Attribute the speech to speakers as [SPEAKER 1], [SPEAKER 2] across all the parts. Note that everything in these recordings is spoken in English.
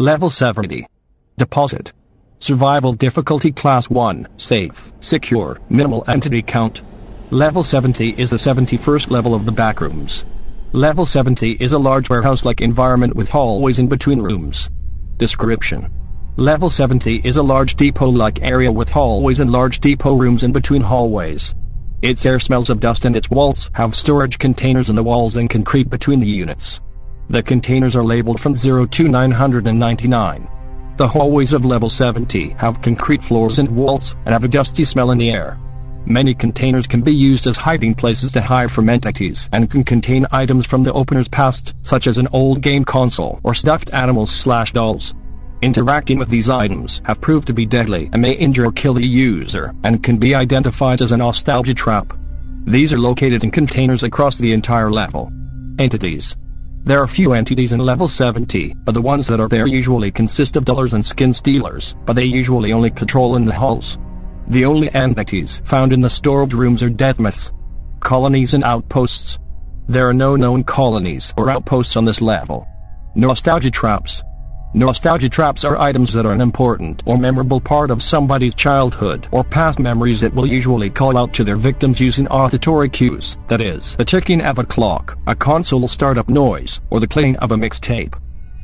[SPEAKER 1] Level 70. Deposit. Survival difficulty class 1, safe, secure, minimal entity count. Level 70 is the 71st level of the backrooms. Level 70 is a large warehouse-like environment with hallways in between rooms. Description. Level 70 is a large depot-like area with hallways and large depot rooms in between hallways. Its air smells of dust and its walls have storage containers in the walls and can creep between the units. The containers are labeled from 0 to 999. The hallways of level 70 have concrete floors and walls and have a dusty smell in the air. Many containers can be used as hiding places to hide from entities and can contain items from the opener's past, such as an old game console or stuffed animals slash dolls. Interacting with these items have proved to be deadly and may injure or kill the user and can be identified as a nostalgia trap. These are located in containers across the entire level. Entities there are few entities in level 70, but the ones that are there usually consist of dullers and skin stealers, but they usually only patrol in the halls. The only entities found in the storage rooms are death moths, colonies and outposts. There are no known colonies or outposts on this level. Nostalgia traps. Nostalgia traps are items that are an important or memorable part of somebody's childhood or past memories that will usually call out to their victims using auditory cues, that is, the ticking of a clock, a console startup noise, or the playing of a mixtape.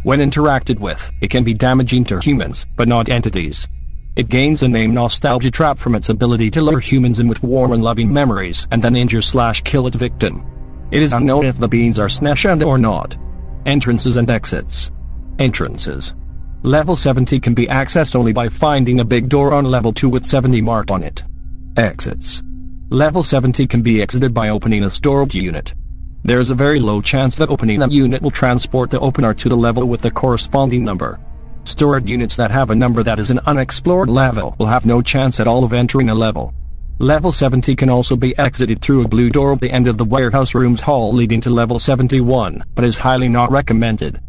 [SPEAKER 1] When interacted with, it can be damaging to humans, but not entities. It gains the name Nostalgia Trap from its ability to lure humans in with warm and loving memories and then injure slash kill its victim. It is unknown if the beans are snashand or not. Entrances and exits. Entrances. Level 70 can be accessed only by finding a big door on level 2 with 70 marked on it. Exits. Level 70 can be exited by opening a storage unit. There is a very low chance that opening a unit will transport the opener to the level with the corresponding number. Storage units that have a number that is an unexplored level will have no chance at all of entering a level. Level 70 can also be exited through a blue door at the end of the warehouse room's hall leading to level 71, but is highly not recommended.